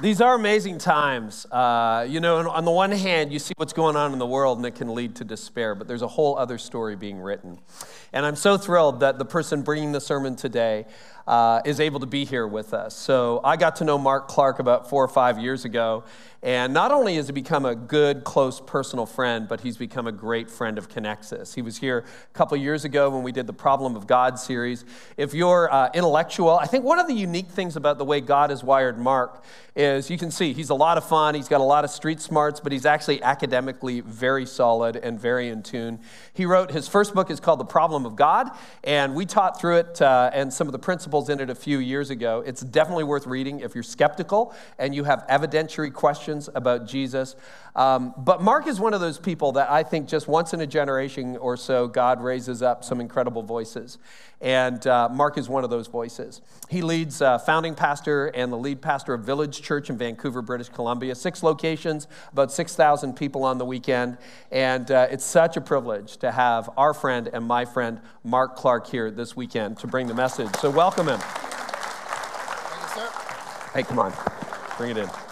These are amazing times. Uh, you know, on the one hand, you see what's going on in the world and it can lead to despair, but there's a whole other story being written. And I'm so thrilled that the person bringing the sermon today uh, is able to be here with us. So I got to know Mark Clark about four or five years ago. And not only has he become a good, close, personal friend, but he's become a great friend of Connexus. He was here a couple years ago when we did the Problem of God series. If you're uh, intellectual, I think one of the unique things about the way God has wired Mark is you can see he's a lot of fun, he's got a lot of street smarts, but he's actually academically very solid and very in tune. He wrote his first book is called The Problem of God, and we taught through it uh, and some of the principles in it a few years ago. It's definitely worth reading if you're skeptical and you have evidentiary questions about Jesus. Um, but Mark is one of those people that I think just once in a generation or so, God raises up some incredible voices. And uh, Mark is one of those voices. He leads uh, founding pastor and the lead pastor of Village Church in Vancouver, British Columbia. Six locations, about 6,000 people on the weekend. And uh, it's such a privilege to have our friend and my friend, Mark Clark, here this weekend to bring the message. So welcome him. Thank you, sir. Hey, come on, bring it in.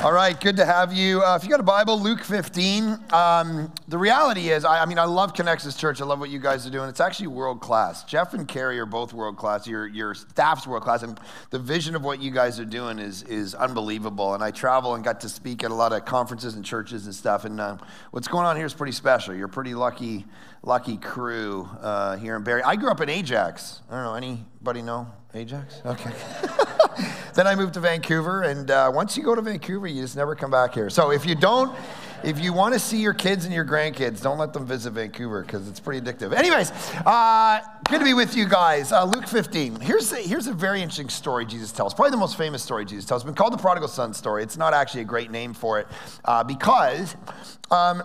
All right, good to have you. Uh, if you got a Bible, Luke 15. Um, the reality is, I, I, mean, I love Connexus Church. I love what you guys are doing. It's actually world class. Jeff and Carrie are both world class. Your, your staff's world class. And the vision of what you guys are doing is, is unbelievable. And I travel and got to speak at a lot of conferences and churches and stuff. And uh, what's going on here is pretty special. You're a pretty lucky, lucky crew uh, here in Barrie. I grew up in Ajax. I don't know, anybody know Ajax? Okay. then I moved to Vancouver, and uh, once you go to Vancouver, you just never come back here. So if you don't, if you want to see your kids and your grandkids, don't let them visit Vancouver because it's pretty addictive. Anyways, uh, good to be with you guys. Uh, Luke 15. Here's a, here's a very interesting story Jesus tells. Probably the most famous story Jesus tells. It's been called the prodigal son story. It's not actually a great name for it uh, because um,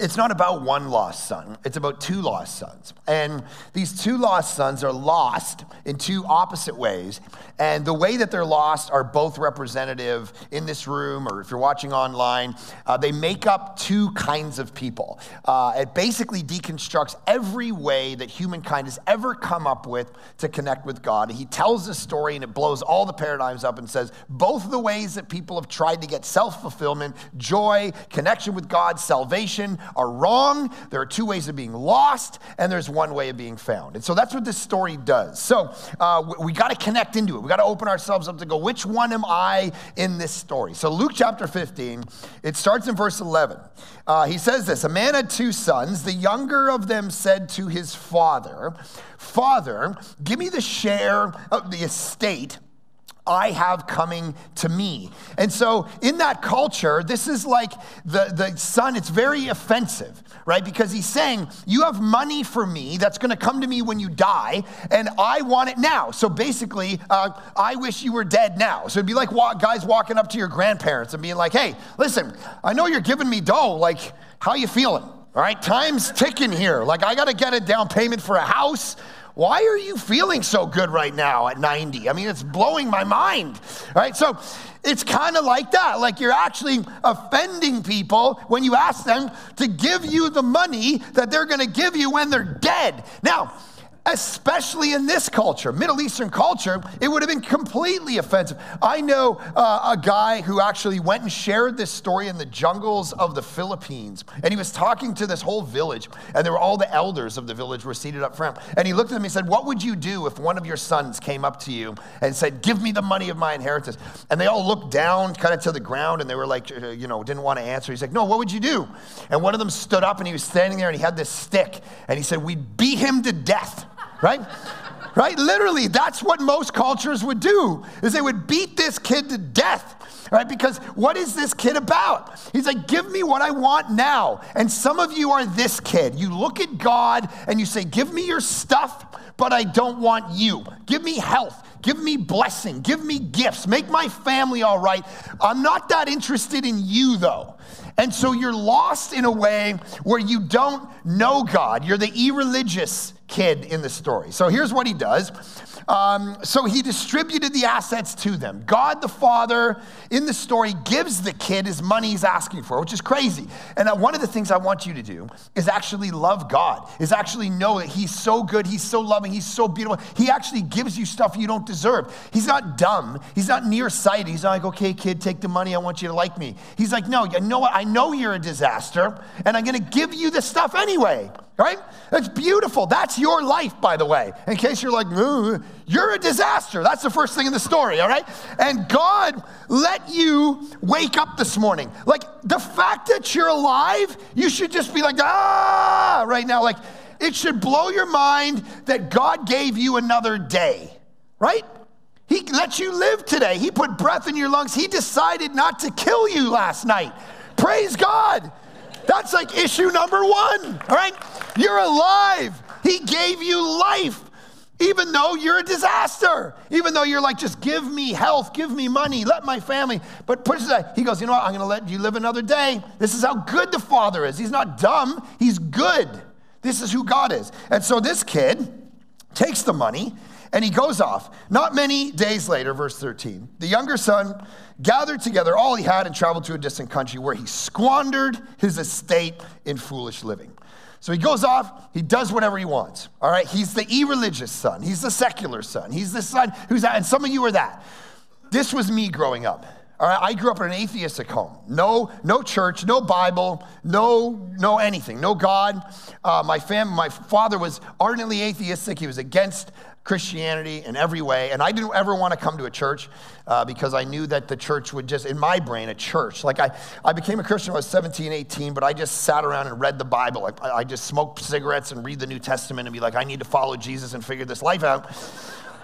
it's not about one lost son, it's about two lost sons. And these two lost sons are lost in two opposite ways. And the way that they're lost are both representative in this room, or if you're watching online. Uh, they make up two kinds of people. Uh, it basically deconstructs every way that humankind has ever come up with to connect with God. He tells the story and it blows all the paradigms up and says both the ways that people have tried to get self fulfillment, joy, connection with God, salvation are wrong. There are two ways of being lost, and there's one way of being found. And so that's what this story does. So uh, we, got to connect into it. We got to open ourselves up to go, which one am I in this story? So Luke chapter 15, it starts in verse 11. Uh, he says this A man had two sons. The younger of them said to his father, Father, give me the share of the estate I have coming to me. And so, in that culture, this is like the, the son, it's very offensive, right? Because he's saying, You have money for me that's gonna come to me when you die, and I want it now. So, basically, uh, I wish you were dead now. So, it'd be like guys walking up to your grandparents and being like, Hey, listen, I know you're giving me dough. Like, how you feeling? All right, time's ticking here. Like, I gotta get a down payment for a house. Why are you feeling so good right now at 90? I mean, it's blowing my mind, right? So it's kind of like that. Like you're actually offending people when you ask them to give you the money that they're going to give you when they're dead. Now, especially in this culture, Middle Eastern culture, it would have been completely offensive. I know uh, a guy who actually went and shared this story in the jungles of the Philippines, and he was talking to this whole village, and there were all the elders of the village were seated up front, and he looked at them and said, "What would you do if one of your sons came up to you and said, "Give me the money of my inheritance"?" And they all looked down, kind of to the ground, and they were like, uh, you know, didn't want to answer. He's like, "No, what would you do?" And one of them stood up, and he was standing there, and he had this stick, and he said, "We'd beat him to death." Right? right? Literally, that's what most cultures would do, is they would beat this kid to death, right? Because what is this kid about? He's like, give me what I want now. And some of you are this kid. You look at God and you say, give me your stuff, but I don't want you. Give me health. Give me blessing. Give me gifts. Make my family all right. I'm not that interested in you, though. And so you're lost in a way where you don't know God. You're the irreligious kid in the story. So here's what he does Um, so he distributed the assets to them. God the Father in the story gives the kid his money he's asking for, which is crazy. And uh, one of the things I want you to do is actually love God, is actually know that he's so good, he's so loving, he's so beautiful. He actually gives you stuff you don't deserve. He's not dumb, he's not nearsighted. He's not like, okay, kid, take the money, I want you to like me. He's like, no, you know what? I know you're a disaster, and I'm gonna give you the stuff anyway right? That's beautiful. That's your life, by the way. In case you're like, you're a disaster. That's the first thing in the story, all right? And God let you wake up this morning. Like the fact that you're alive, you should just be like, ah, right now. Like it should blow your mind that God gave you another day, right? He let you live today. He put breath in your lungs. He decided not to kill you last night. Praise God. That's like issue number one, all right? You're alive. He gave you life, even though you're a disaster, even though you're like, just give me health, give me money, let my family. But put it. He goes, you know what? I'm going to let you live another day. This is how good the Father is. He's not dumb, He's good. This is who God is. And so this kid takes the money and he goes off. Not many days later, verse 13, the younger son gathered together all he had and traveled to a distant country where he squandered his estate in foolish living. So he goes off, he does whatever he wants. All right, he's the irreligious son, he's the secular son, he's the son who's that, and some of you are that. This was me growing up. All right, I grew up in an atheistic home. No, no church, no Bible, no, no anything, no God. Uh, my fam, my father was ardently atheistic. He was against Christianity in every way. And I didn't ever want to come to a church uh, because I knew that the church would just, in my brain, a church. Like I, I became a Christian when I was 17, 18, but I just sat around and read the Bible. I, I just smoked cigarettes and read the New Testament and be like, I need to follow Jesus and figure this life out.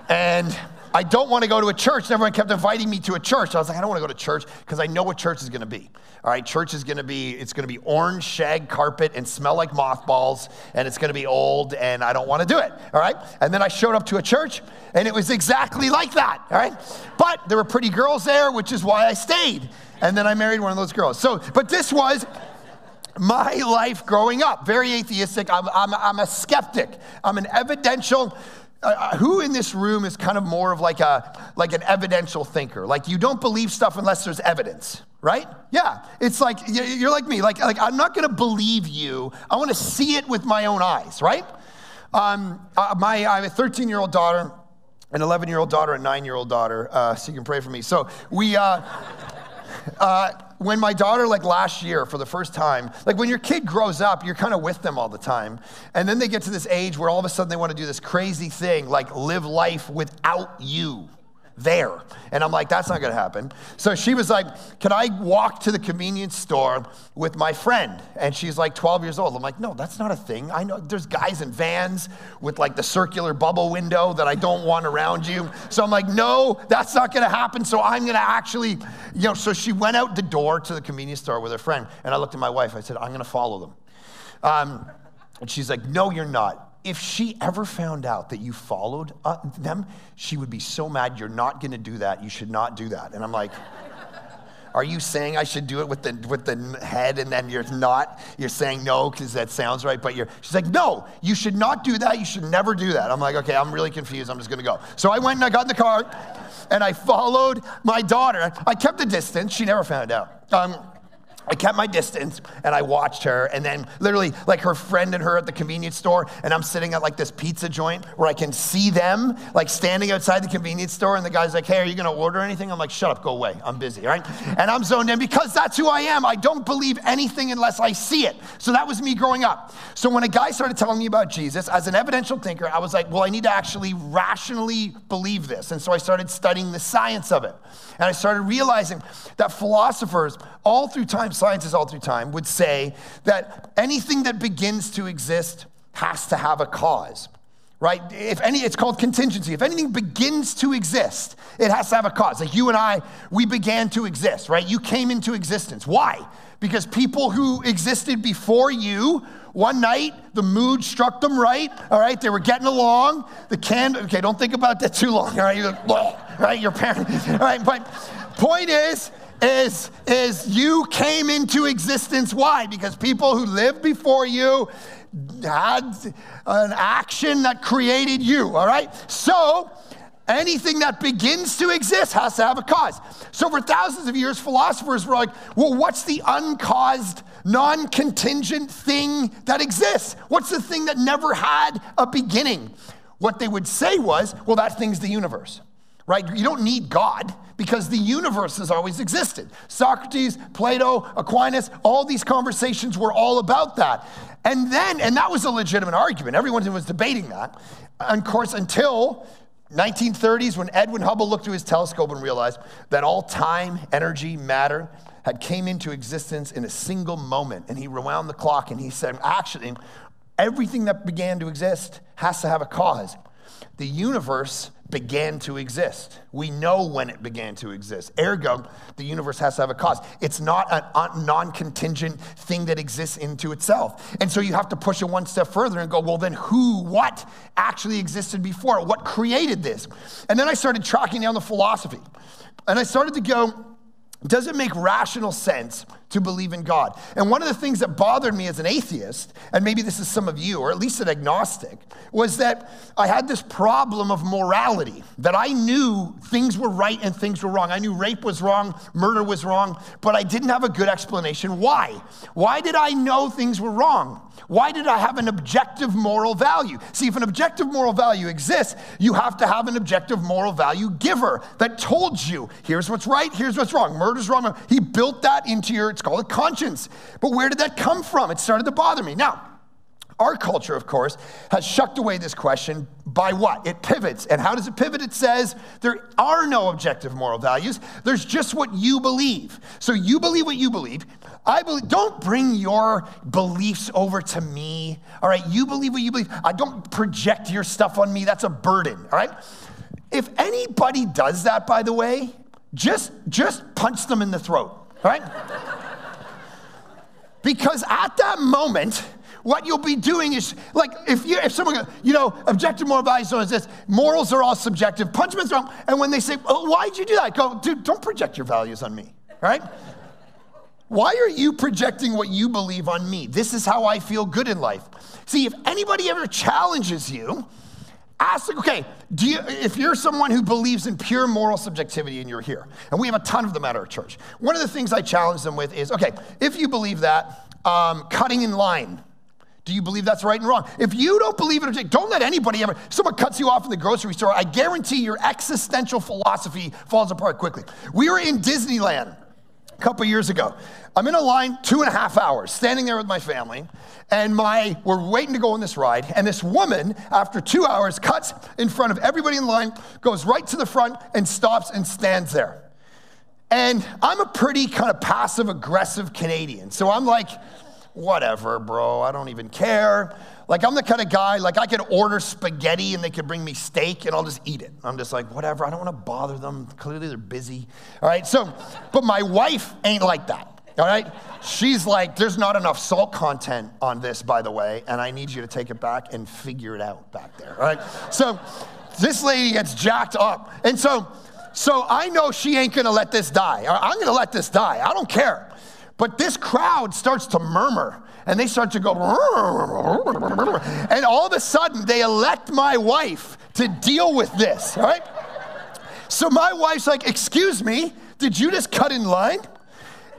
And I don't want to go to a church. And everyone kept inviting me to a church. I was like, I don't want to go to church because I know what church is going to be. All right, church is going to be, it's going to be orange shag carpet and smell like mothballs, and it's going to be old, and I don't want to do it. All right. And then I showed up to a church, and it was exactly like that. All right. But there were pretty girls there, which is why I stayed. And then I married one of those girls. So, but this was my life growing up, very atheistic. I'm, I'm, I'm a skeptic. I'm an evidential uh, uh, who in this room is kind of more of like a like an evidential thinker? Like you don't believe stuff unless there's evidence right? Yeah. It's like you're like me. Like, like i'm not going to believe you. I want to see it with my own eyes right? Um, uh, my i have a 13 year old daughter an 11 year old daughter a 9 year old daughter. Uh, so you can pray for me. So we uh, when my daughter, like last year for the first time, like when your kid grows up, you're kind of with them all the time. And then they get to this age where all of a sudden they want to do this crazy thing, like live life without you there. And I'm like, that's not gonna happen. So she was like, Can I walk to the convenience store with my friend? And she's like 12 years old. I'm like, No, that's not a thing. I know there's guys in vans with like the circular bubble window that I don't want around you. So I'm like, No, that's not gonna happen. So I'm gonna actually, you know, so she went out the door to the convenience store with her friend. And I looked at my wife, I said, I'm gonna follow them. Um, and she's like, No, you're not if she ever found out that you followed uh, them, she would be so mad. You're not going to do that. You should not do that. And I'm like, are you saying I should do it with the with the head and then you're not? You're saying no because that sounds right, but you're. She's like, no, you should not do that. You should never do that. I'm like, okay, I'm really confused. I'm just going to go. So I went and I got in the car, and I followed my daughter. I kept the distance. She never found out. Um, I kept my distance and I watched her. And then, literally, like her friend and her at the convenience store, and I'm sitting at like this pizza joint where I can see them, like standing outside the convenience store. And the guy's like, Hey, are you gonna order anything? I'm like, Shut up, go away. I'm busy, right? And I'm zoned in because that's who I am. I don't believe anything unless I see it. So that was me growing up. So when a guy started telling me about Jesus, as an evidential thinker, I was like, Well, I need to actually rationally believe this. And so I started studying the science of it. And I started realizing that philosophers all through time, scientists all through time, would say that anything that begins to exist has to have a cause right? If any, it's called contingency. If anything begins to exist, it has to have a cause. Like you and I, we began to exist, right? You came into existence. Why? Because people who existed before you, one night the mood struck them right. All right, they were getting along. The can, okay, don't think about that too long. All right, you're like, right, your parents. All right, but point is, is, is you came into existence. Why? Because people who lived before you had an action that created you, all right? So anything that begins to exist has to have a cause. So, for thousands of years, philosophers were like, well, what's the uncaused, non contingent thing that exists? What's the thing that never had a beginning? What they would say was, well, that thing's the universe, right? You don't need God because the universe has always existed. Socrates, Plato, Aquinas, all these conversations were all about that. And then, and that was a legitimate argument. Everyone was debating that. And of course, until 1930s when Edwin Hubble looked through his telescope and realized that all time, energy, matter had came into existence in a single moment. And he rewound the clock and he said, actually, everything that began to exist has to have a cause. The universe began to exist. We know when it began to exist. Ergo, the universe has to have a cause. It's not a non contingent thing that exists into itself. And so you have to push it one step further and go, well, then who, what actually existed before? What created this? And then I started tracking down the philosophy. And I started to go, does it make rational sense to believe in God? And one of the things that bothered me as an atheist, and maybe this is some of you, or at least an agnostic, was that I had this problem of morality, that I knew things were right and things were wrong. I knew rape was wrong, murder was wrong, but I didn't have a good explanation why. Why did I know things were wrong? Why did I have an objective moral value? See, if an objective moral value exists, you have to have an objective moral value giver that told you here's what's right, here's what's wrong. Murder's wrong. He built that into your, it's called a conscience. But where did that come from? It started to bother me. Now, our culture, of course, has shucked away this question by what? It pivots. And how does it pivot? It says there are no objective moral values. There's just what you believe. So you believe what you believe. I believe, don't bring your beliefs over to me. All right, you believe what you believe. I don't project your stuff on me. That's a burden. All right. If anybody does that, by the way, just just punch them in the throat. All right. because at that moment, what you'll be doing is like if you if someone you know objective moral values is this morals are all subjective punishments wrong and when they say oh, why'd you do that? Go dude don't project your values on me right? Why are you projecting what you believe on me? This is how i feel good in life. See if anybody ever challenges you ask okay do you if you're someone who believes in pure moral subjectivity and you're here and we have a ton of them at our church one of the things i challenge them with is okay if you believe that um, cutting in line do you believe that's right and wrong? If you don't believe it, don't let anybody ever, someone cuts you off in the grocery store, I guarantee your existential philosophy falls apart quickly. We were in Disneyland a couple years ago. I'm in a line two and a half hours, standing there with my family, and my we're waiting to go on this ride. And this woman, after two hours, cuts in front of everybody in line, goes right to the front and stops and stands there. And I'm a pretty kind of passive aggressive Canadian. So I'm like, whatever, bro, I don't even care. Like, I'm the kind of guy, like, I could order spaghetti and they could bring me steak and I'll just eat it. I'm just like, whatever, I don't want to bother them. Clearly, they're busy. All right, so, but my wife ain't like that. All right? She's like, there's not enough salt content on this, by the way, and I need you to take it back and figure it out back there. All right? So, this lady gets jacked up. And so, so I know she ain't gonna let this die. I'm gonna let this die. I don't care. But this crowd starts to murmur and they start to go, and all of a sudden they elect my wife to deal with this, right? So my wife's like, Excuse me, did you just cut in line?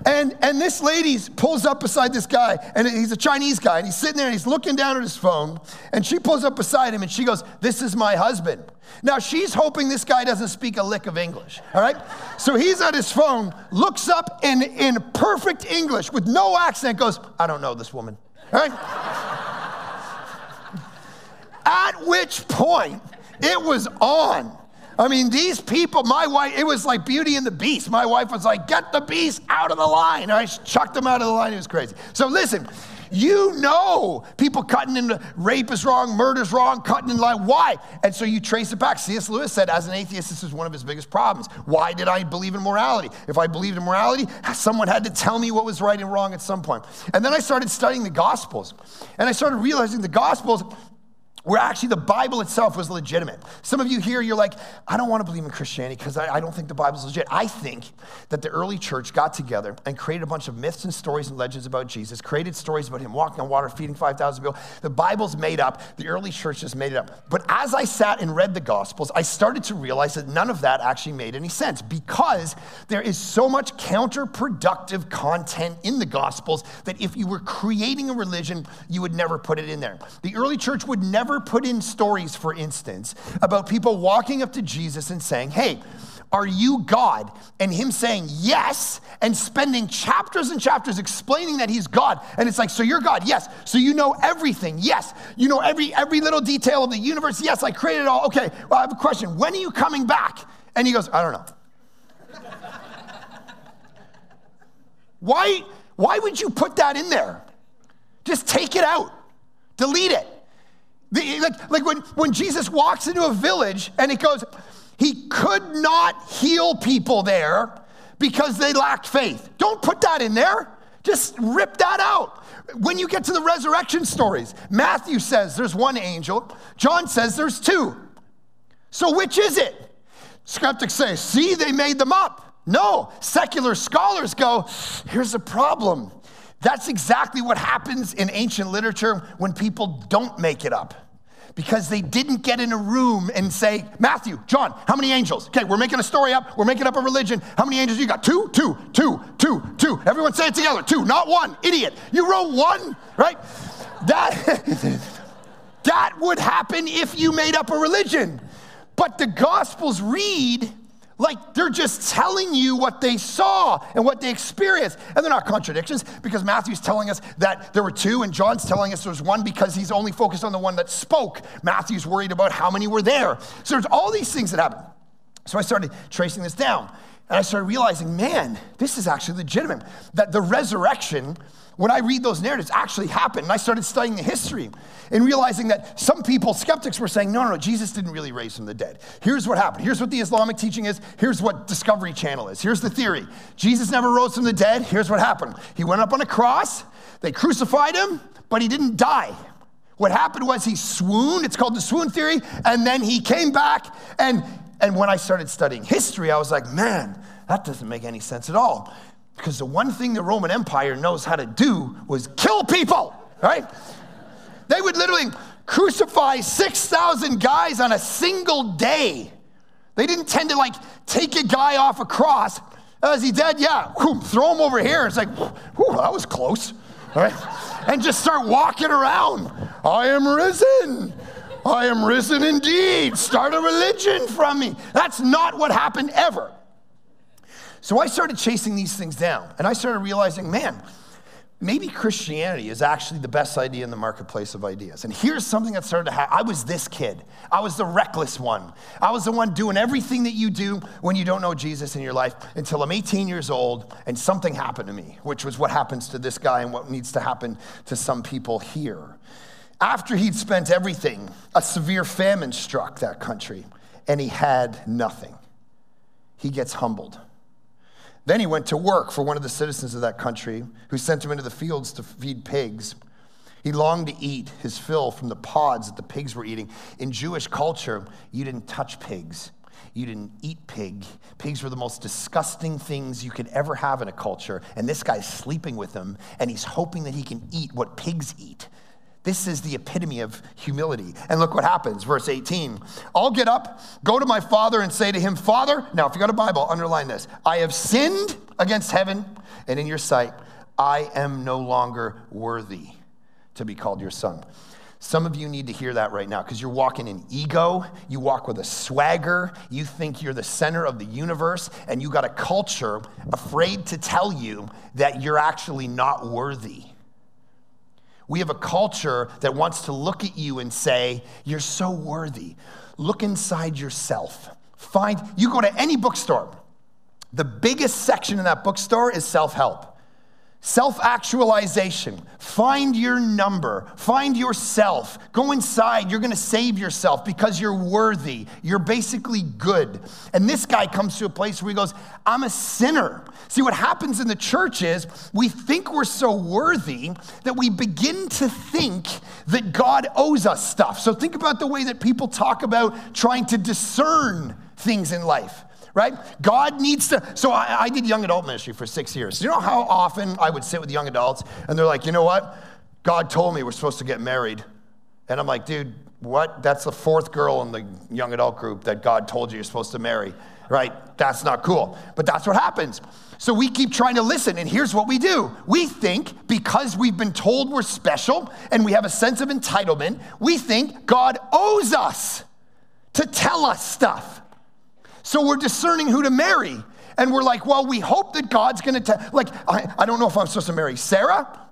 And, and this lady pulls up beside this guy, and he's a Chinese guy, and he's sitting there and he's looking down at his phone. And she pulls up beside him and she goes, This is my husband. Now she's hoping this guy doesn't speak a lick of English, all right? So he's at his phone, looks up in, in perfect English with no accent, goes, I don't know this woman, all right? at which point it was on. I mean, these people, my wife, it was like Beauty and the Beast. My wife was like, get the beast out of the line. I chucked him out of the line. It was crazy. So listen, you know people cutting in, rape is wrong, murder's wrong, cutting in line. Why? And so you trace it back. C.S. Lewis said, as an atheist, this is one of his biggest problems. Why did I believe in morality? If I believed in morality, someone had to tell me what was right and wrong at some point. And then I started studying the Gospels. And I started realizing the Gospels where actually the Bible itself was legitimate. Some of you here, you're like, I don't want to believe in Christianity because I, I, don't think the Bible's legit. I think that the early church got together and created a bunch of myths and stories and legends about Jesus, created stories about him walking on water, feeding 5,000 people. The Bible's made up. The early church just made it up. But as I sat and read the Gospels, I started to realize that none of that actually made any sense because there is so much counterproductive content in the Gospels that if you were creating a religion, you would never put it in there. The early church would never never put in stories, for instance, about people walking up to Jesus and saying, Hey, are you God? And him saying yes and spending chapters and chapters explaining that he's God. And it's like, so you're God? Yes. So you know everything? Yes. You know every every little detail of the universe? Yes, I created it all. Okay, well, I have a question. When are you coming back? And he goes, I don't know. why, why would you put that in there? Just take it out, delete it. The, like, like when, when Jesus walks into a village and he goes, he could not heal people there because they lacked faith. Don't put that in there. Just rip that out. When you get to the resurrection stories, Matthew says there's one angel, John says there's two. So which is it? Skeptics say, see, they made them up. No, secular scholars go, here's the problem. That's exactly what happens in ancient literature when people don't make it up. Because they didn't get in a room and say, Matthew, John, how many angels? Okay, we're making a story up. We're making up a religion. How many angels you got? Two, two, two, two, two. Everyone say it together. Two, not one. Idiot. You wrote one, right? That, that would happen if you made up a religion. But the Gospels read like they're just telling you what they saw and what they experienced. And they're not contradictions because Matthew's telling us that there were two and John's telling us there's one because he's only focused on the one that spoke. Matthew's worried about how many were there. So there's all these things that happen. So I started tracing this down and I started realizing, man, this is actually legitimate. That the resurrection when I read those narratives, actually happened. And I started studying the history and realizing that some people, skeptics, were saying, no, no, no, Jesus didn't really raise from the dead. Here's what happened. Here's what the Islamic teaching is. Here's what Discovery Channel is. Here's the theory Jesus never rose from the dead. Here's what happened. He went up on a cross, they crucified him, but he didn't die. What happened was he swooned, it's called the swoon theory, and then he came back. And, and when I started studying history, I was like, man, that doesn't make any sense at all. Because the one thing the Roman Empire knows how to do was kill people, right? They would literally crucify 6,000 guys on a single day. They didn't tend to like take a guy off a cross. Oh, is he dead? Yeah. Whew, throw him over here. It's like, whew, that was close. All right? And just start walking around. I am risen. I am risen indeed. Start a religion from me. That's not what happened ever. So I started chasing these things down and I started realizing, man, maybe Christianity is actually the best idea in the marketplace of ideas. And here's something that started to happen. I was this kid. I was the reckless one. I was the one doing everything that you do when you don't know Jesus in your life until I'm 18 years old and something happened to me, which was what happens to this guy and what needs to happen to some people here. After he'd spent everything, a severe famine struck that country and he had nothing. He gets humbled. Then he went to work for one of the citizens of that country who sent him into the fields to feed pigs. He longed to eat his fill from the pods that the pigs were eating. In Jewish culture, you didn't touch pigs. You didn't eat pig. Pigs were the most disgusting things you could ever have in a culture. And this guy's sleeping with them, and he's hoping that he can eat what pigs eat. This is the epitome of humility. And look what happens, verse 18. I'll get up, go to my father, and say to him, Father, now if you got a Bible, underline this. I have sinned against heaven and in your sight. I am no longer worthy to be called your son. Some of you need to hear that right now because you're walking in ego, you walk with a swagger, you think you're the center of the universe, and you got a culture afraid to tell you that you're actually not worthy. We have a culture that wants to look at you and say, You're so worthy. Look inside yourself. Find, you go to any bookstore, the biggest section in that bookstore is self help. Self actualization. Find your number. Find yourself. Go inside. You're going to save yourself because you're worthy. You're basically good. And this guy comes to a place where he goes, I'm a sinner. See, what happens in the church is we think we're so worthy that we begin to think that God owes us stuff. So think about the way that people talk about trying to discern things in life right? God needs to. So I, I, did young adult ministry for six years. You know how often I would sit with young adults and they're like, you know what? God told me we're supposed to get married. And I'm like, dude, what? That's the fourth girl in the young adult group that God told you you're supposed to marry, right? That's not cool. But that's what happens. So we keep trying to listen, and here's what we do. We think because we've been told we're special and we have a sense of entitlement, we think God owes us to tell us stuff. So we're discerning who to marry. And we're like, well, we hope that God's gonna tell, like, I, I don't know if I'm supposed to marry Sarah.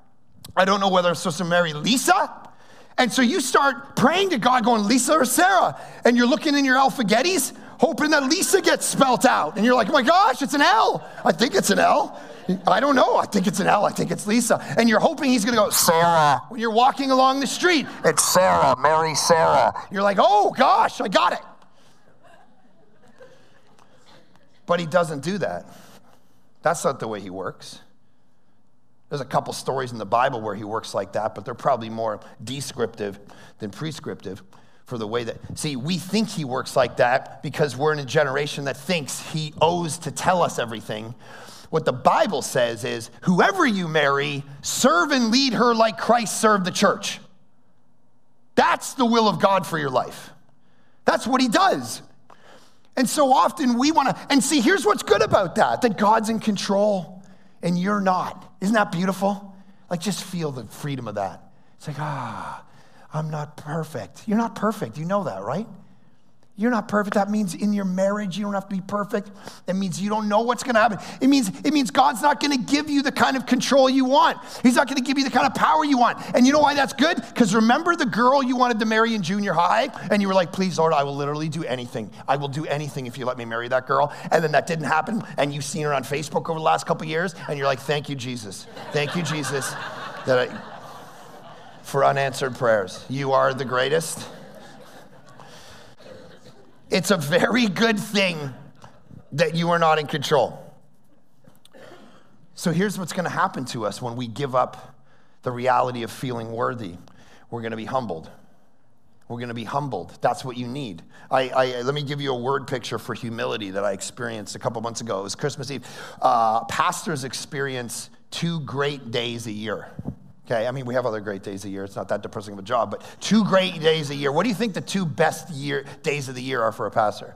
I don't know whether I'm supposed to marry Lisa. And so you start praying to God, going, Lisa or Sarah. And you're looking in your alphagettis, hoping that Lisa gets spelt out. And you're like, oh my gosh, it's an L. I think it's an L. I don't know. I think it's an L. I think it's Lisa. And you're hoping he's going to go, Sarah. When you're walking along the street, it's Sarah, marry Sarah. You're like, oh gosh, I got it. But he doesn't do that. That's not the way he works. There's a couple stories in the Bible where he works like that, but they're probably more descriptive than prescriptive for the way that. See, we think he works like that because we're in a generation that thinks he owes to tell us everything. What the Bible says is whoever you marry, serve and lead her like Christ served the church. That's the will of God for your life. That's what he does. And so often we want to, and see, here's what's good about that that God's in control and you're not. Isn't that beautiful? Like, just feel the freedom of that. It's like, ah, I'm not perfect. You're not perfect. You know that, right? You're not perfect. That means in your marriage, you don't have to be perfect. That means you don't know what's going to happen. It means, it means God's not going to give you the kind of control you want. He's not going to give you the kind of power you want. And you know why that's good? Because remember the girl you wanted to marry in junior high? And you were like, please, Lord, I will literally do anything. I will do anything if you let me marry that girl. And then that didn't happen. And you've seen her on Facebook over the last couple years. And you're like, thank you, Jesus. Thank you, Jesus, that I, for unanswered prayers. You are the greatest. It's a very good thing that you are not in control. So here's what's going to happen to us when we give up the reality of feeling worthy we're going to be humbled. We're going to be humbled. That's what you need. I, I, let me give you a word picture for humility that I experienced a couple months ago. It was Christmas Eve. Uh, pastors experience two great days a year. Okay, I mean, we have other great days a year. It's not that depressing of a job, but two great days a year. What do you think the two best year, days of the year are for a pastor?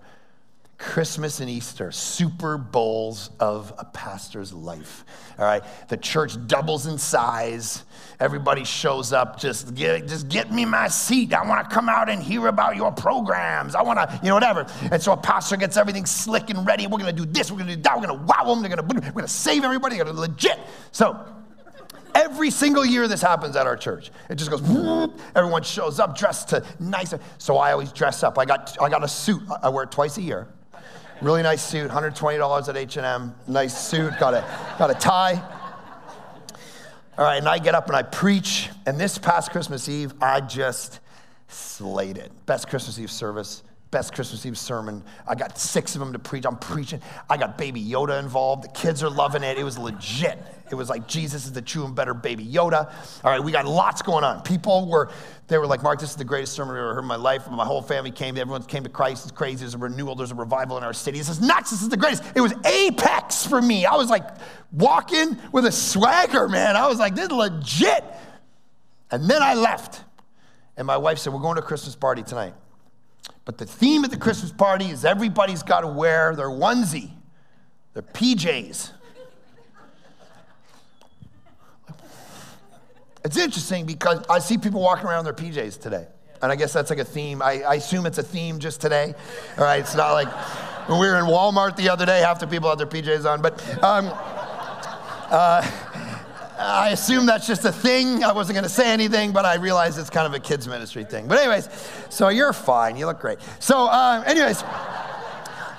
Christmas and Easter, Super Bowls of a pastor's life. All right, the church doubles in size. Everybody shows up. Just get, just get me my seat. I want to come out and hear about your programs. I want to, you know, whatever. And so a pastor gets everything slick and ready. We're going to do this. We're going to do that. We're going to wow them. They're going to, we're going to save everybody. They're going to legit. So Every single year this happens at our church. It just goes, everyone shows up dressed to nice. So I always dress up. I got, I got a suit. I wear it twice a year. Really nice suit, $120 at H&M. Nice suit, got a, got a tie. All right, and I get up and I preach. And this past Christmas Eve, I just slayed it. Best Christmas Eve service best Christmas Eve sermon. I got six of them to preach. I'm preaching. I got Baby Yoda involved. The kids are loving it. It was legit. It was like Jesus is the true and better Baby Yoda. All right, we got lots going on. People were, they were like, Mark, this is the greatest sermon I've ever heard in my life. My whole family came. Everyone came to Christ. It's crazy. There's a renewal. There's a revival in our city. This is nuts. This is the greatest. It was apex for me. I was like walking with a swagger, man. I was like, this is legit. And then I left. And my wife said, We're going to a Christmas party tonight. But the theme of the Christmas party is everybody's got to wear their onesie, their PJs. It's interesting because I see people walking around in their PJs today. And I guess that's like a theme. I, I, assume it's a theme just today. All right, it's not like when we were in Walmart the other day, half the people had their PJs on. But um, uh, I assume that's just a thing. I wasn't going to say anything, but I realize it's kind of a kids' ministry thing. But, anyways, so you're fine. You look great. So, uh, anyways,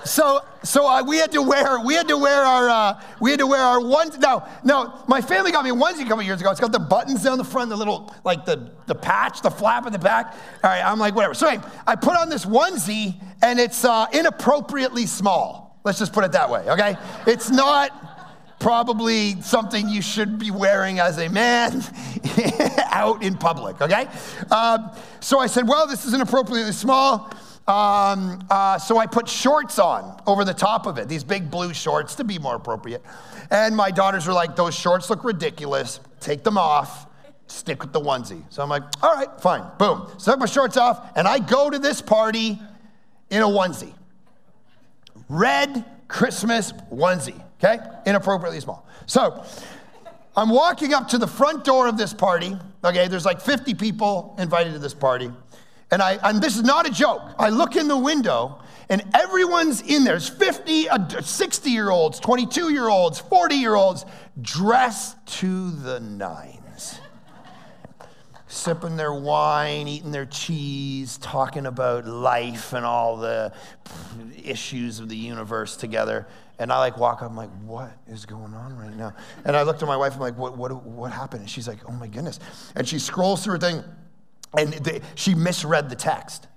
so so uh, we had to wear we had to wear our uh, we had to wear our ones. Now now my family got me a onesie a couple years ago. It's got the buttons down the front, the little like the the patch, the flap in the back. All right, I'm like whatever. So anyway, I put on this onesie and it's uh, inappropriately small. Let's just put it that way. Okay, it's not probably something you should be wearing as a man out in public. Okay, um, so I said, well, this is inappropriately small. Um, uh, so I put shorts on over the top of it, these big blue shorts to be more appropriate. And my daughters were like, those shorts look ridiculous. Take them off. Stick with the onesie. So I'm like, all right, fine. Boom. So I took my shorts off, and I go to this party in a onesie. Red Christmas onesie, okay? Inappropriately small. So I'm walking up to the front door of this party. Okay, there's like 50 people invited to this party. And, I, and this is not a joke. I look in the window and everyone's in there. There's 50, uh, 60 year olds, 22 year olds, 40 year olds dressed to the nines. Sipping their wine, eating their cheese, talking about life and all the issues of the universe together. And I like walk up, I'm like, what is going on right now? And I looked at my wife, I'm like, what, what, what happened? And she's like, oh my goodness. And she scrolls through her thing and they, she misread the text.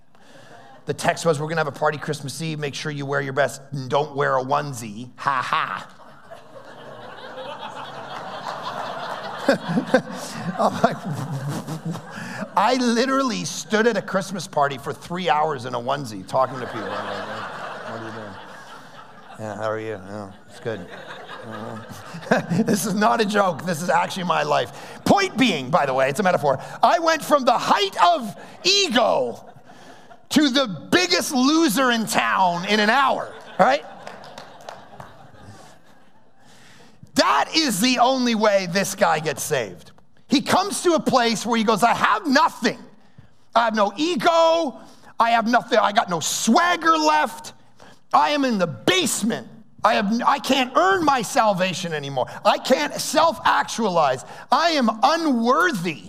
The text was, We're gonna have a party Christmas Eve. Make sure you wear your best. Don't wear a onesie. Ha ha. I'm like, I literally stood at a Christmas party for three hours in a onesie talking to people. Like, what are you doing? Yeah, how are you? Yeah, it's good. Uh-huh. this is not a joke. This is actually my life. Point being, by the way, it's a metaphor. I went from the height of ego to the biggest loser in town in an hour, right? That is the only way this guy gets saved. He comes to a place where he goes, I have nothing. I have no ego. I have nothing. I got no swagger left. I am in the basement I, have, I can't earn my salvation anymore. I can't self actualize. I am unworthy.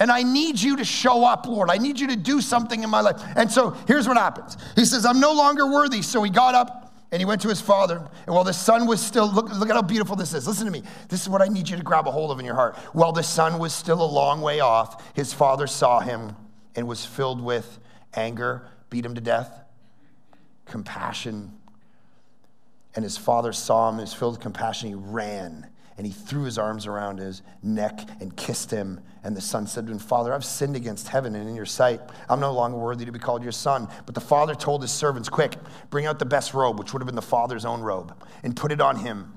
And I need you to show up, Lord. I need you to do something in my life. And so here's what happens He says, I'm no longer worthy. So he got up and he went to his father. And while the son was still, look, look at how beautiful this is. Listen to me. This is what I need you to grab a hold of in your heart. While the son was still a long way off, his father saw him and was filled with anger, beat him to death, compassion and his father saw him and was filled with compassion. He ran and he threw his arms around his neck and kissed him. And the son said to him, Father, I've sinned against heaven and in your sight. I'm no longer worthy to be called your son. But the father told his servants, Quick, bring out the best robe, which would have been the father's own robe, and put it on him.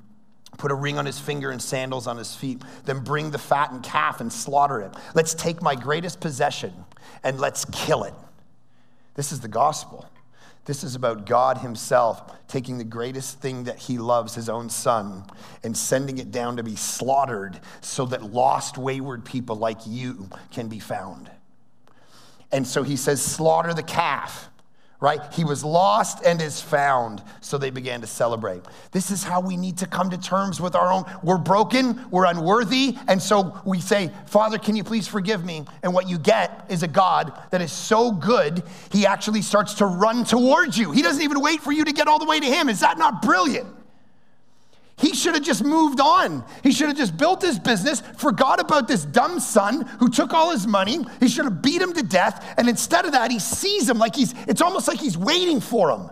Put a ring on his finger and sandals on his feet. Then bring the fattened calf and slaughter it. Let's take my greatest possession and let's kill it. This is the gospel. This is about God Himself taking the greatest thing that He loves, His own Son, and sending it down to be slaughtered so that lost, wayward people like you can be found. And so He says, Slaughter the calf right? He was lost and is found. So they began to celebrate. This is how we need to come to terms with our own. We're broken, we're unworthy. And so we say, Father, can you please forgive me? And what you get is a God that is so good, he actually starts to run towards you. He doesn't even wait for you to get all the way to him. Is that not brilliant? He should have just moved on. He should have just built his business, forgot about this dumb son who took all his money. He should have beat him to death. And instead of that, he sees him like he's, it's almost like he's waiting for him.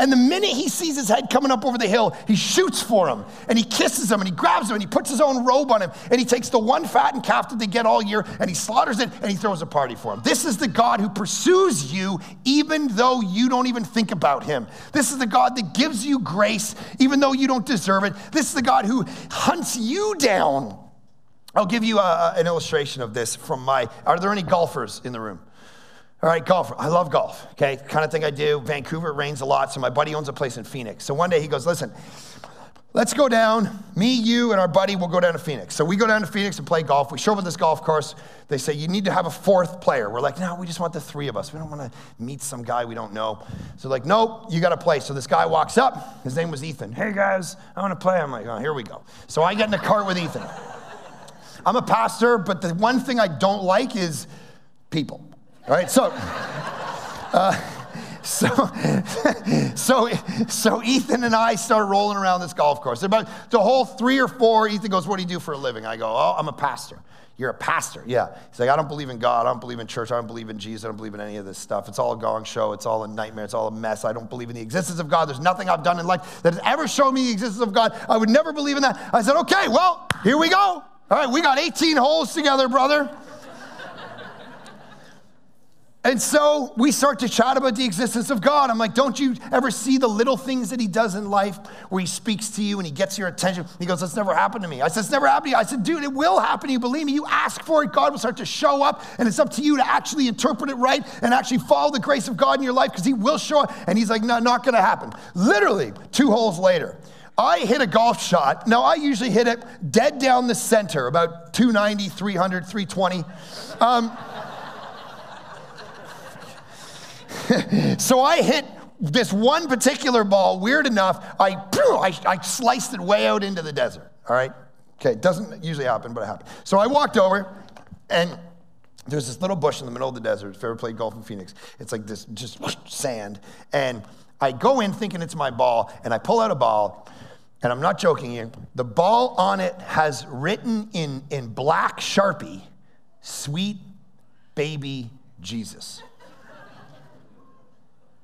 And the minute he sees his head coming up over the hill, he shoots for him and he kisses him and he grabs him and he puts his own robe on him and he takes the one fattened calf that they get all year and he slaughters it and he throws a party for him. This is the God who pursues you even though you don't even think about him. This is the God that gives you grace even though you don't deserve it. This is the God who hunts you down. I'll give you a, an illustration of this from my. Are there any golfers in the room? All right, golf. I love golf. Okay, kind of thing I do. Vancouver rains a lot, so my buddy owns a place in Phoenix. So one day he goes, "Listen, let's go down. Me, you, and our buddy will go down to Phoenix." So we go down to Phoenix and play golf. We show up at this golf course. They say you need to have a fourth player. We're like, "No, we just want the three of us. We don't want to meet some guy we don't know." So like, "Nope, you got to play." So this guy walks up. His name was Ethan. Hey guys, I want to play. I'm like, "Oh, here we go." So I get in the cart with Ethan. I'm a pastor, but the one thing I don't like is people. All right, so, uh, so, so, so Ethan and I start rolling around this golf course. About the whole three or four, Ethan goes, What do you do for a living? I go, Oh, I'm a pastor. You're a pastor. Yeah. He's like, I don't believe in God. I don't believe in church. I don't believe in Jesus. I don't believe in any of this stuff. It's all a gong show. It's all a nightmare. It's all a mess. I don't believe in the existence of God. There's nothing I've done in life that has ever shown me the existence of God. I would never believe in that. I said, okay, well, here we go. All right, we got 18 holes together, brother. And so we start to chat about the existence of God. I'm like, don't you ever see the little things that he does in life where he speaks to you and he gets your attention? He goes, that's never happened to me. I said, it's never happened to you. I said, dude, it will happen to you. Believe me, you ask for it, God will start to show up, and it's up to you to actually interpret it right and actually follow the grace of God in your life because he will show up. And he's like, no, not gonna happen. Literally, two holes later. I hit a golf shot. Now, I usually hit it dead down the center, about 290, 300, 320. Um, so I hit this one particular ball, weird enough, I, I, I sliced it way out into the desert, all right? Okay, it doesn't usually happen, but it happened. So I walked over, and there's this little bush in the middle of the desert. If you've ever played golf in Phoenix, it's like this just sand. And I go in thinking it's my ball, and I pull out a ball, and I'm not joking here. The ball on it has written in, in black Sharpie, sweet baby Jesus.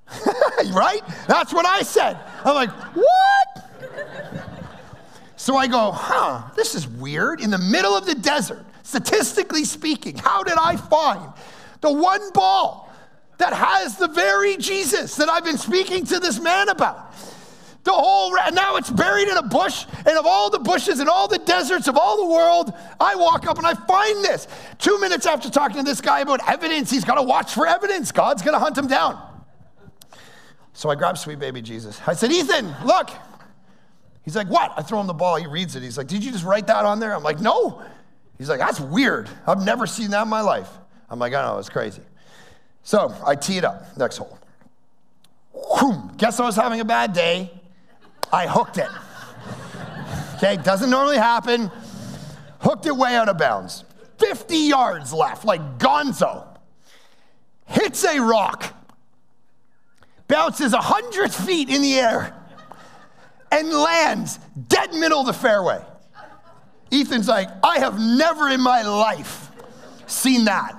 right? That's what I said. I'm like, what? So I go, huh, this is weird. In the middle of the desert, statistically speaking, how did I find the one ball that has the very Jesus that I've been speaking to this man about? The whole, now it's buried in a bush, and of all the bushes and all the deserts of all the world, I walk up and I find this. Two minutes after talking to this guy about evidence, he's got to watch for evidence. God's going to hunt him down. So I grabbed sweet baby Jesus. I said, Ethan, look. He's like, what? I throw him the ball. He reads it. He's like, did you just write that on there? I'm like, no. He's like, that's weird. I've never seen that in my life. I'm like, I know, it's crazy. So I tee it up, next hole. Whoom. Guess I was having a bad day. I hooked it. Okay, doesn't normally happen. Hooked it way out of bounds. 50 yards left, like gonzo. Hits a rock bounces a 100 feet in the air and lands dead middle of the fairway. Ethan's like, I have never in my life seen that.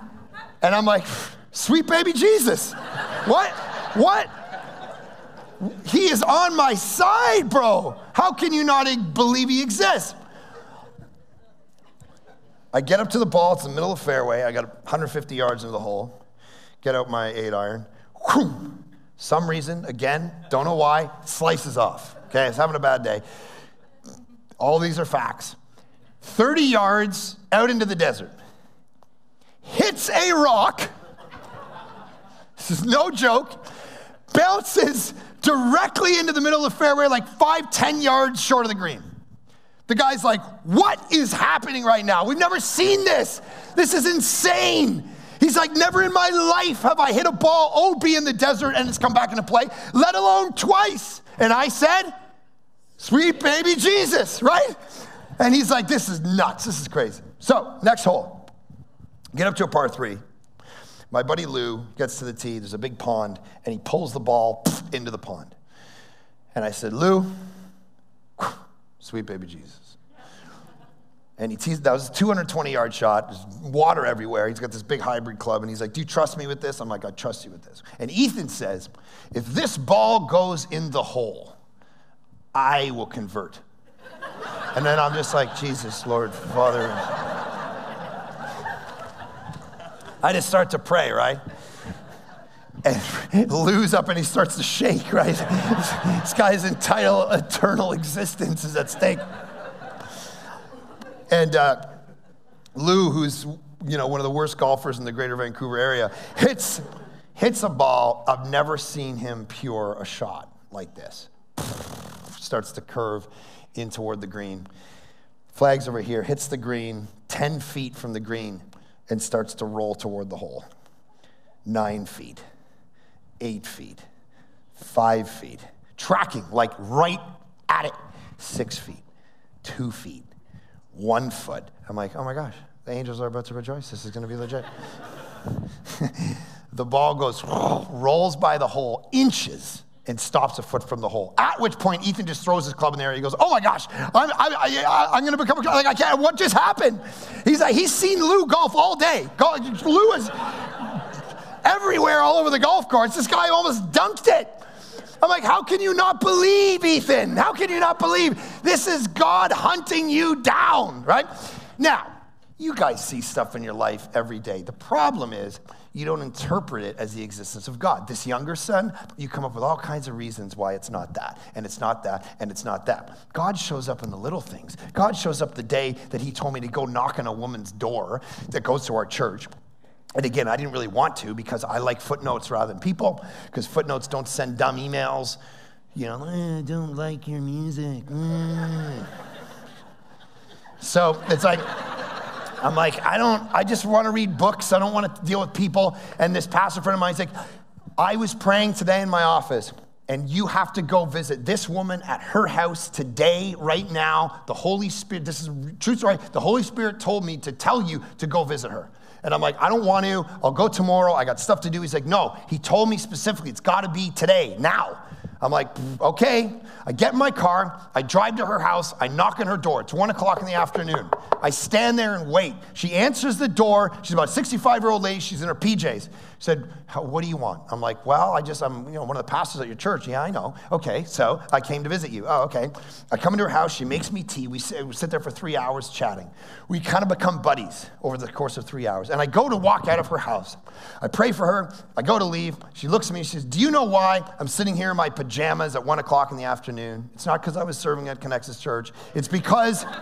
And I'm like, sweet baby Jesus. What? What? He is on my side, bro. How can you not believe he exists? I get up to the ball, it's in the middle of the fairway. I got 150 yards into the hole. Get out my eight iron. Some reason, again, don't know why, slices off. Okay, it's having a bad day. All these are facts. 30 yards out into the desert, hits a rock. This is no joke. Bounces directly into the middle of the fairway, like five, 10 yards short of the green. The guy's like, What is happening right now? We've never seen this. This is insane. He's like, never in my life have I hit a ball OB in the desert and it's come back into play, let alone twice. And I said, sweet baby Jesus, right? And he's like, this is nuts. This is crazy. So, next hole. Get up to a par three. My buddy Lou gets to the tee. There's a big pond, and he pulls the ball into the pond. And I said, Lou, sweet baby Jesus. And he teased, that was a 220 yard shot, There's water everywhere. He's got this big hybrid club, and he's like, Do you trust me with this? I'm like, I trust you with this. And Ethan says, If this ball goes in the hole, I will convert. and then I'm just like, Jesus, Lord, Father. I just start to pray, right? And Lou's up and he starts to shake, right? this guy's entire eternal existence is at stake. And uh, Lou, who's you know one of the worst golfers in the Greater Vancouver area, hits hits a ball. I've never seen him pure a shot like this. Starts to curve in toward the green. Flags over here, hits the green 10 feet from the green and starts to roll toward the hole. Nine feet, eight feet, five feet, tracking like right at it. Six feet, two feet, one foot. I'm like, oh my gosh, the angels are about to rejoice. This is going to be legit. the ball goes, rolls by the hole inches and stops a foot from the hole. At which point, Ethan just throws his club in the air. He goes, "Oh my gosh, I'm, I, am going to become a like I can't. What just happened?" He's like, he's seen Lou golf all day. Lou is everywhere, all over the golf course. This guy almost dunked it. I'm like, how can you not believe, Ethan? How can you not believe this is God hunting you down, right? Now, you guys see stuff in your life every day. The problem is you don't interpret it as the existence of God. This younger son, you come up with all kinds of reasons why it's not that, and it's not that, and it's not that. God shows up in the little things. God shows up the day that he told me to go knock on a woman's door that goes to our church. And again, I didn't really want to because I like footnotes rather than people, because footnotes don't send dumb emails. You know, eh, I don't like your music. So it's like, I'm like, I don't, I just want to read books. I don't want to deal with people. And this pastor friend of mine's like, I was praying today in my office, and you have to go visit this woman at her house today, right now. The Holy Spirit, this is true story. The Holy Spirit told me to tell you to go visit her. And I'm like, I don't want to. I'll go tomorrow. I got stuff to do. He's like, no. He told me specifically, it's got to be today, now. I'm like, okay. I get in my car, I drive to her house, I knock on her door. It's one o'clock in the afternoon. I stand there and wait. She answers the door. She's about a 65 year old lady. She's in her PJs said, What do you want? I'm like, Well, I just, I'm you know, one of the pastors at your church. Yeah, I know. Okay, so I came to visit you. Oh, okay. I come into her house. She makes me tea. We sit, we sit there for three hours chatting. We kind of become buddies over the course of three hours. And I go to walk out of her house. I pray for her. I go to leave. She looks at me. She says, Do you know why I'm sitting here in my pajamas at one o'clock in the afternoon? It's not because I was serving at Connexus Church, it's because.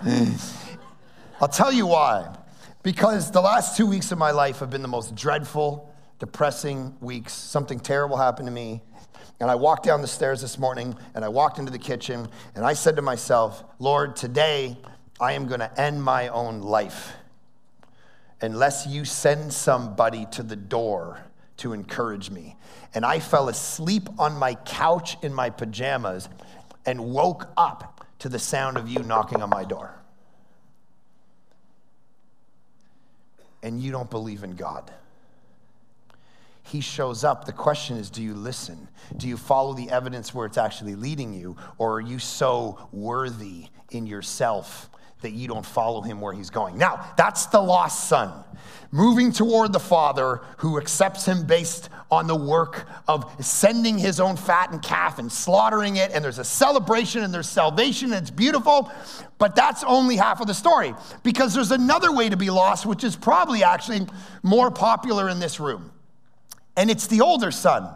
I'll tell you why. Because the last two weeks of my life have been the most dreadful, depressing weeks. Something terrible happened to me. And I walked down the stairs this morning and I walked into the kitchen and I said to myself, Lord, today I am going to end my own life unless you send somebody to the door to encourage me. And I fell asleep on my couch in my pajamas and woke up to the sound of you knocking on my door. And you don't believe in God. He shows up. The question is do you listen? Do you follow the evidence where it's actually leading you? Or are you so worthy in yourself that you don't follow him where he's going? Now, that's the lost son moving toward the Father who accepts him based on the work of sending his own fattened calf and slaughtering it. And there's a celebration and there's salvation and it's beautiful. But that's only half of the story because there's another way to be lost, which is probably actually more popular in this room. And it's the older son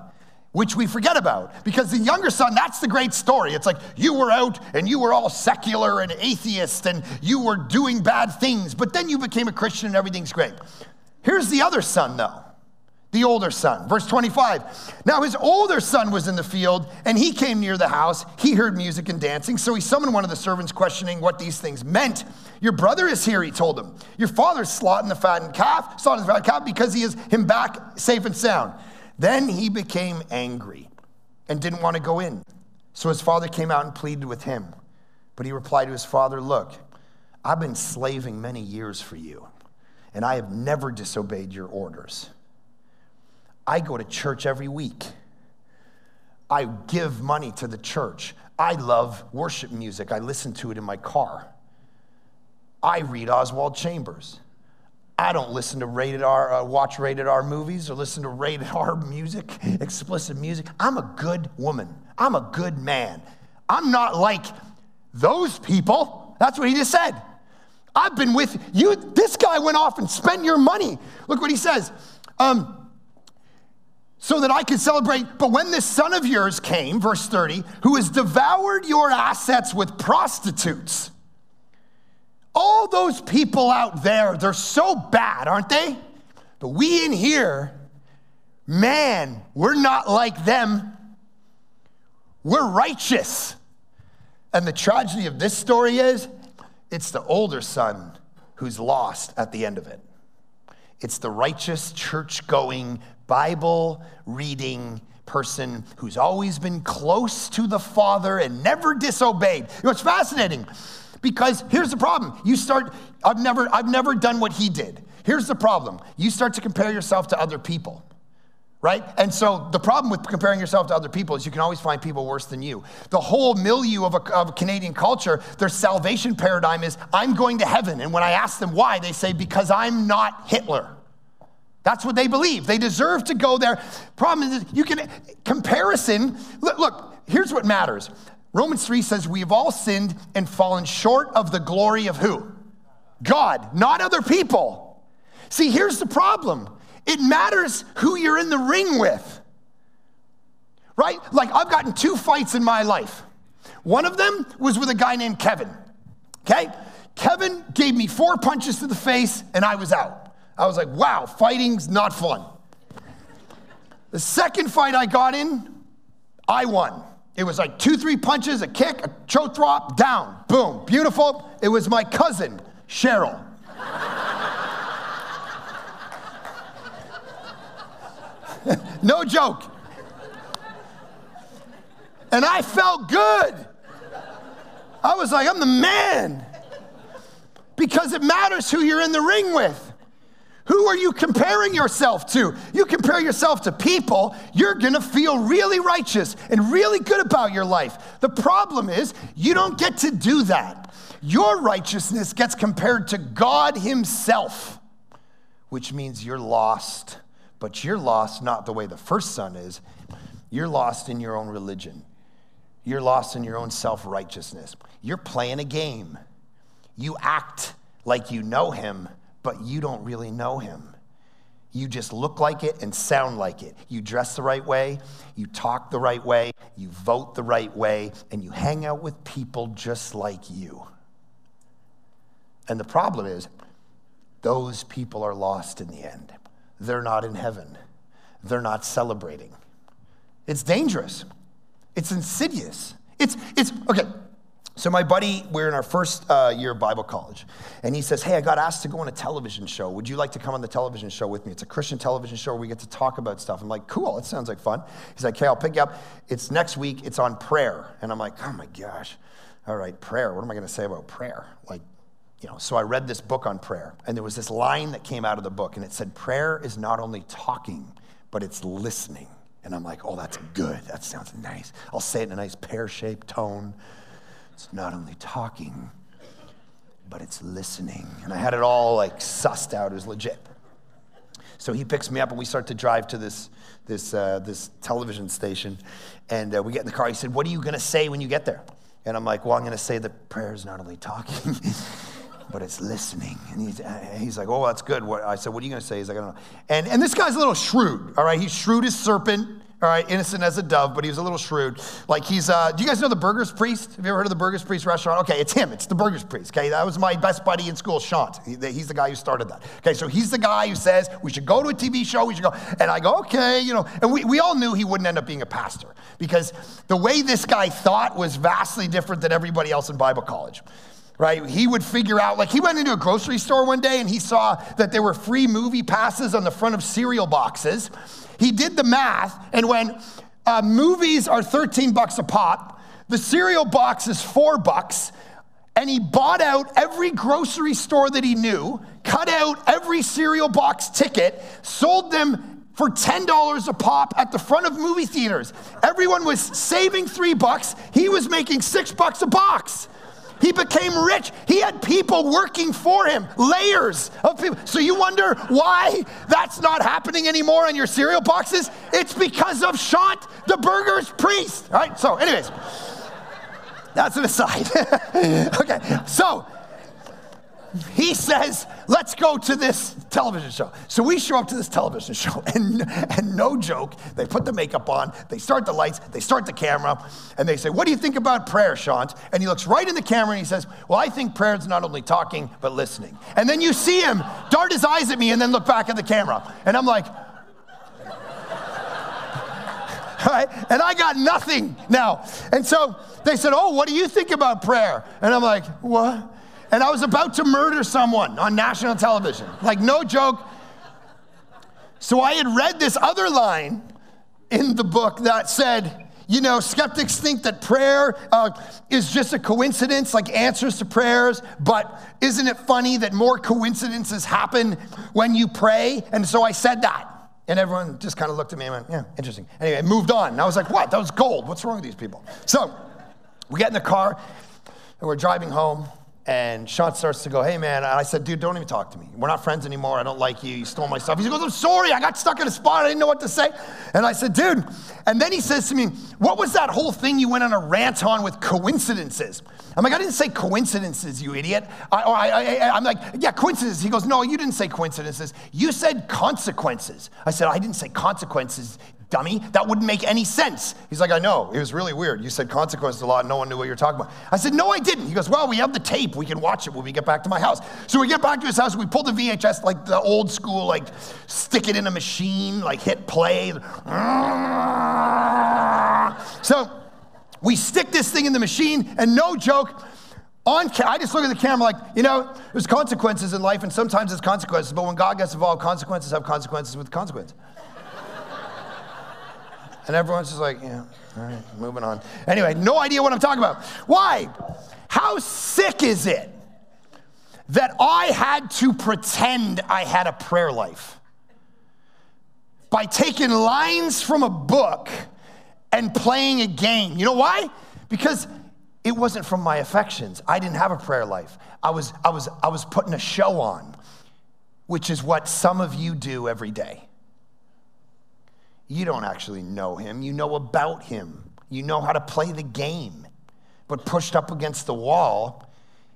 which we forget about. Because the younger son, that's the great story. It's like you were out and you were all secular and atheist and you were doing bad things, but then you became a Christian and everything's great. Here's the other son, though. The older son. Verse 25. Now his older son was in the field, and he came near the house. He heard music and dancing, so he summoned one of the servants, questioning what these things meant. Your brother is here, he told him. Your father's slaughtering the fattened calf, slaughtering the fattened calf because he is him back safe and sound. Then he became angry and didn't want to go in. So his father came out and pleaded with him. But he replied to his father, Look, I've been slaving many years for you, and I have never disobeyed your orders. I go to church every week. I give money to the church. I love worship music. I listen to it in my car. I read Oswald Chambers. I don't listen to rated R, uh, watch rated R movies or listen to rated R music, explicit music. I'm a good woman. I'm a good man. I'm not like those people. That's what he just said. I've been with you. This guy went off and spent your money. Look what he says. Um, so that I could celebrate. But when this son of yours came, verse 30, who has devoured your assets with prostitutes, all those people out there, they're so bad, aren't they? But we in here, man, we're not like them. We're righteous. And the tragedy of this story is it's the older son who's lost at the end of it. It's the righteous, church going, Bible reading person who's always been close to the Father and never disobeyed. You know, it's fascinating Because here's the problem. You start, I've never, I've never done what he did. Here's the problem. You start to compare yourself to other people right? And so the problem with comparing yourself to other people is you can always find people worse than you. The whole milieu of, a, of Canadian culture, their salvation paradigm is I'm going to heaven. And when I ask them why, they say, because I'm not Hitler. That's what they believe. They deserve to go there. Problem is, you can, comparison, look, look here's what matters. Romans 3 says, We have all sinned and fallen short of the glory of who? God, not other people. See, here's the problem it matters who you're in the ring with, right? Like, I've gotten two fights in my life. One of them was with a guy named Kevin, okay? Kevin gave me four punches to the face and I was out. I was like, wow, fighting's not fun. The second fight I got in, I won. It was like two, three punches, a kick, a choke drop, down, boom, beautiful. It was my cousin, Cheryl. no joke. And I felt good. I was like, I'm the man. Because it matters who you're in the ring with. Who are you comparing yourself to? You compare yourself to people, you're gonna feel really righteous and really good about your life. The problem is, you don't get to do that. Your righteousness gets compared to God Himself, which means you're lost but you're lost not the way the first son is. You're lost in your own religion. You're lost in your own self righteousness. You're playing a game. You act like you know him, but you don't really know him. You just look like it and sound like it. You dress the right way, you talk the right way, you vote the right way, and you hang out with people just like you. And the problem is, those people are lost in the end they're not in heaven. They're not celebrating. It's dangerous. It's insidious. It's, it's, okay. So, my buddy, we're in our first uh, year of Bible college, and he says, Hey, I got asked to go on a television show. Would you like to come on the television show with me? It's a Christian television show where we get to talk about stuff. I'm like, Cool, that sounds like fun. He's like, Okay, I'll pick you up. It's next week, it's on prayer. And I'm like, Oh my gosh. All right, prayer. What am I going to say about prayer? Like, you know, so I read this book on prayer, and there was this line that came out of the book, and it said, Prayer is not only talking, but it's listening. And I'm like, oh, that's good. That sounds nice. I'll say it in a nice pear shaped tone. It's not only talking, but it's listening. And I had it all like sussed out. It was legit. So he picks me up, and we start to drive to this, this, uh, this television station. And uh, we get in the car. He said, What are you going to say when you get there? And I'm like, Well, I'm going to say that prayer is not only talking. but it's listening. And he's, uh, he's like, oh, that's good. What, I said, what are you going to say? He's like, I don't know. And, and this guy's a little shrewd, all right? He's shrewd as serpent, all right? Innocent as a dove, but he was a little shrewd. Like he's, uh, do you guys know the Burgers Priest? Have you ever heard of the Burgers Priest restaurant? Okay, it's him. It's the Burgers Priest, okay? That was my best buddy in school, Shant. He, he's the guy who started that. Okay, so he's the guy who says, we should go to a TV show, we should go. And I go, okay, you know. And we, we all knew he wouldn't end up being a pastor because the way this guy thought was vastly different than everybody else in Bible college right? He would figure out, like, he went into a grocery store one day and he saw that there were free movie passes on the front of cereal boxes. He did the math, and when uh, movies are 13 bucks a pop, the cereal box is four bucks, and he bought out every grocery store that he knew, cut out every cereal box ticket, sold them for $10 a pop at the front of movie theaters. Everyone was saving three bucks. He was making six bucks a box. He became rich. He had people working for him, layers of people. So you wonder why that's not happening anymore on your cereal boxes? It's because of Shant, the burger's priest. All right, so, anyways, that's an aside. okay, so he says, let's go to this television show. So we show up to this television show, and, and no joke, they put the makeup on, they start the lights, they start the camera, and they say, What do you think about prayer, Shant? And he looks right in the camera and he says, Well, I think prayer is not only talking, but listening. And then you see him dart his eyes at me and then look back at the camera. And I'm like, Right? And I got nothing now. And so they said, Oh, what do you think about prayer? And I'm like, What? And I was about to murder someone on national television. Like, no joke. So I had read this other line in the book that said, you know, skeptics think that prayer uh, is just a coincidence, like answers to prayers. But isn't it funny that more coincidences happen when you pray? And so I said that. And everyone just kind of looked at me and went, yeah, interesting. Anyway, moved on. And I was like, what? That was gold. What's wrong with these people? So we get in the car and we're driving home. And Shant starts to go, hey man. And I said, dude, don't even talk to me. We're not friends anymore. I don't like you. You stole my stuff. He goes, I'm sorry. I got stuck in a spot. I didn't know what to say. And I said, dude. And then he says to me, what was that whole thing you went on a rant on with coincidences? I'm like, I didn't say coincidences, you idiot. I, am like, yeah, coincidences. He goes, no, you didn't say coincidences. You said consequences. I said, I didn't say consequences dummy. That wouldn't make any sense. He's like, I know. It was really weird. You said consequences a lot. No one knew what you were talking about. I said, No, I didn't. He goes, Well, we have the tape. We can watch it when we get back to my house. So we get back to his house. We pull the VHS, like the old school, like stick it in a machine, like hit play. So we stick this thing in the machine, and no joke, on ca- I just look at the camera like, you know, there's consequences in life, and sometimes it's consequences, but when God gets involved, consequences have consequences with consequences. And everyone's just like, yeah, all right, moving on. Anyway, no idea what I'm talking about. Why? How sick is it that I had to pretend I had a prayer life? By taking lines from a book and playing a game. You know why? Because it wasn't from my affections. I didn't have a prayer life. I was, I was, I was putting a show on, which is what some of you do every day. You don't actually know him. You know about him. You know how to play the game. But pushed up against the wall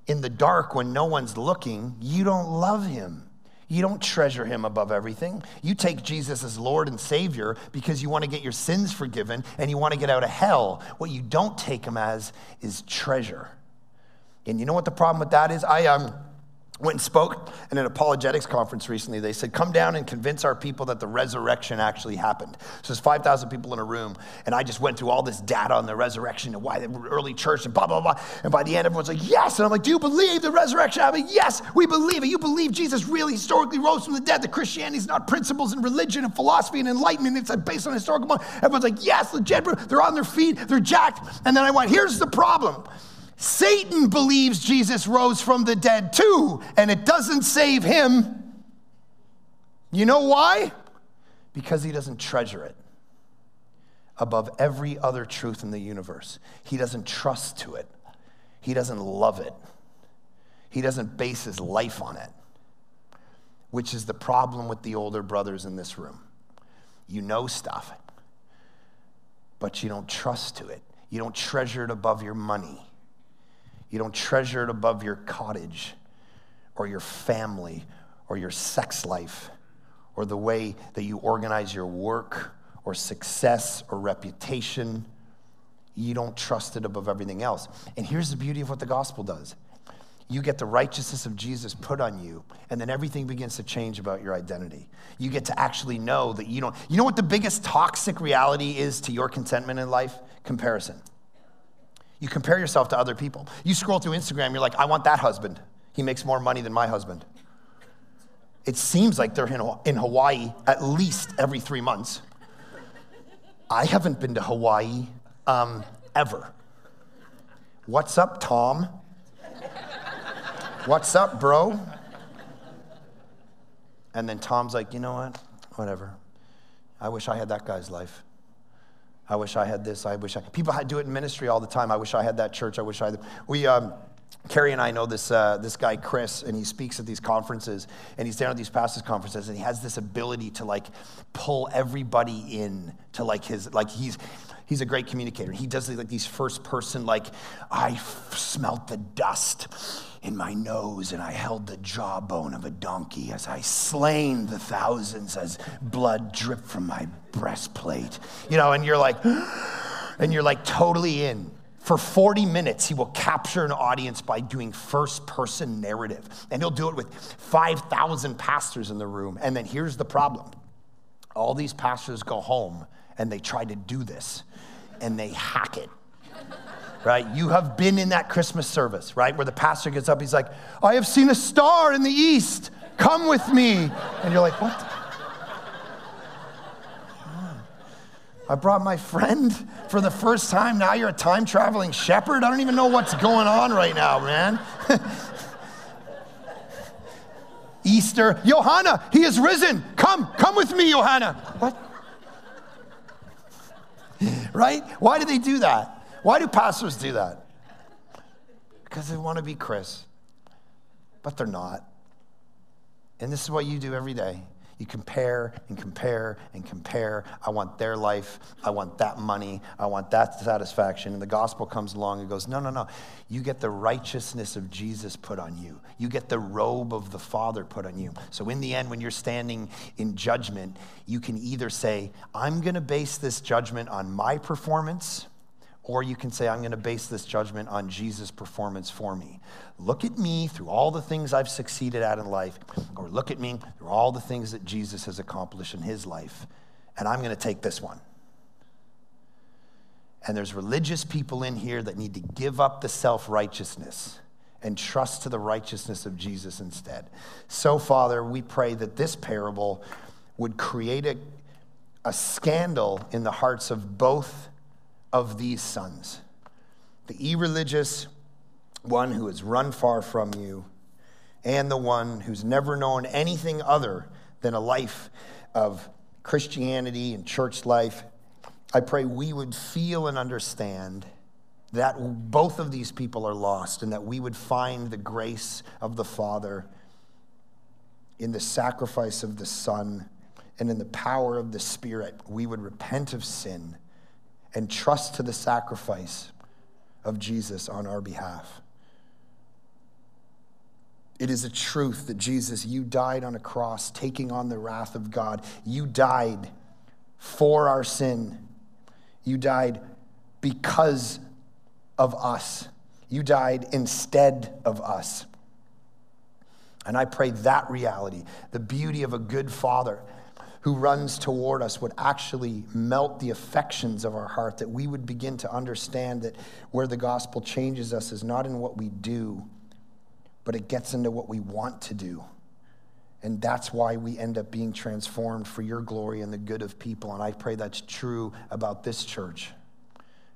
in the dark when no one's looking, you don't love him. You don't treasure him above everything. You take Jesus as Lord and Savior because you want to get your sins forgiven and you want to get out of hell. What you don't take him as is treasure. And you know what the problem with that is? I um went and spoke in an apologetics conference recently. They said, Come down and convince our people that the resurrection actually happened. So there's 5,000 people in a room, and I just went through all this data on the resurrection and why the early church and blah, blah, blah. And by the end, everyone's like, Yes. And I'm like, Do you believe the resurrection happened? Yes, we believe it. You believe Jesus really historically rose from the dead, that Christianity is not principles and religion and philosophy and enlightenment. It's based on historical. Everyone's like, Yes, legit. They're on their feet, they're jacked. And then I went, Here's the problem. Satan believes Jesus rose from the dead too, and it doesn't save him. You know why? Because he doesn't treasure it above every other truth in the universe. He doesn't trust to it, he doesn't love it, he doesn't base his life on it, which is the problem with the older brothers in this room. You know stuff, but you don't trust to it. You don't treasure it above your money. You don't treasure it above your cottage or your family or your sex life or the way that you organize your work or success or reputation. You don't trust it above everything else. And here's the beauty of what the gospel does you get the righteousness of Jesus put on you, and then everything begins to change about your identity. You get to actually know that you don't. You know what the biggest toxic reality is to your contentment in life? Comparison. You compare yourself to other people. You scroll through Instagram, you're like, I want that husband. He makes more money than my husband. It seems like they're in Hawaii at least every three months. I haven't been to Hawaii um, ever. What's up, Tom? What's up, bro? And then Tom's like, you know what? Whatever. I wish I had that guy's life. I wish I had this. I wish I. People do it in ministry all the time. I wish I had that church. I wish I had. We. Um, Carrie and I know this, uh, this guy, Chris, and he speaks at these conferences, and he's down at these pastors' conferences, and he has this ability to like pull everybody in to like his, like he's, he's a great communicator. He does like these first person, like, I smelt the dust in my nose, and I held the jawbone of a donkey as I slain the thousands as blood dripped from my breastplate. You know, and you're like, and you're like totally in. For 40 minutes, he will capture an audience by doing first person narrative. And he'll do it with 5,000 pastors in the room. And then here's the problem all these pastors go home and they try to do this and they hack it right? You have been in that Christmas service, right? Where the pastor gets up, he's like, I have seen a star in the east. Come with me. And you're like, what? I brought my friend for the first time. Now you're a time traveling shepherd. I don't even know what's going on right now, man. Easter. Johanna, he is risen. Come, come with me, Johanna. What? right? Why do they do that? Why do pastors do that? Because they want to be Chris, but they're not. And this is what you do every day. You compare and compare and compare. I want their life. I want that money. I want that satisfaction. And the gospel comes along and goes, No, no, no. You get the righteousness of Jesus put on you. You get the robe of the Father put on you. So, in the end, when you're standing in judgment, you can either say, I'm going to base this judgment on my performance or you can say, I'm going to base this judgment on Jesus' performance for me. Look at me through all the things I've succeeded at in life, or look at me through all the things that Jesus has accomplished in his life, and I'm going to take this one. And there's religious people in here that need to give up the self righteousness and trust to the righteousness of Jesus instead. So, Father, we pray that this parable would create a, a scandal in the hearts of both of these sons the irreligious one who has run far from you, and the one who's never known anything other than a life of Christianity and church life. I pray we would feel and understand that both of these people are lost and that we would find the grace of the Father in the sacrifice of the Son and in the power of the Spirit. We would repent of sin and trust to the sacrifice of Jesus on our behalf. It is a truth that Jesus, you died on a cross, taking on the wrath of God. You died for our sin. You died because of us. You died instead of us. And I pray that reality, the beauty of a good father who runs toward us would actually melt the affections of our heart, that we would begin to understand that where the gospel changes us is not in what we do, but it gets into what we want to do. And that's why we end up being transformed for your glory and the good of people. And I pray that's true about this church,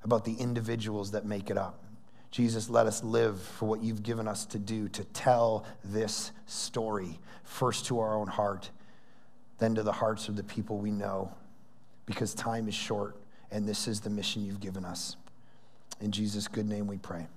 about the individuals that make it up. Jesus, let us live for what you've given us to do, to tell this story, first to our own heart than to the hearts of the people we know because time is short and this is the mission you've given us. In Jesus' good name we pray.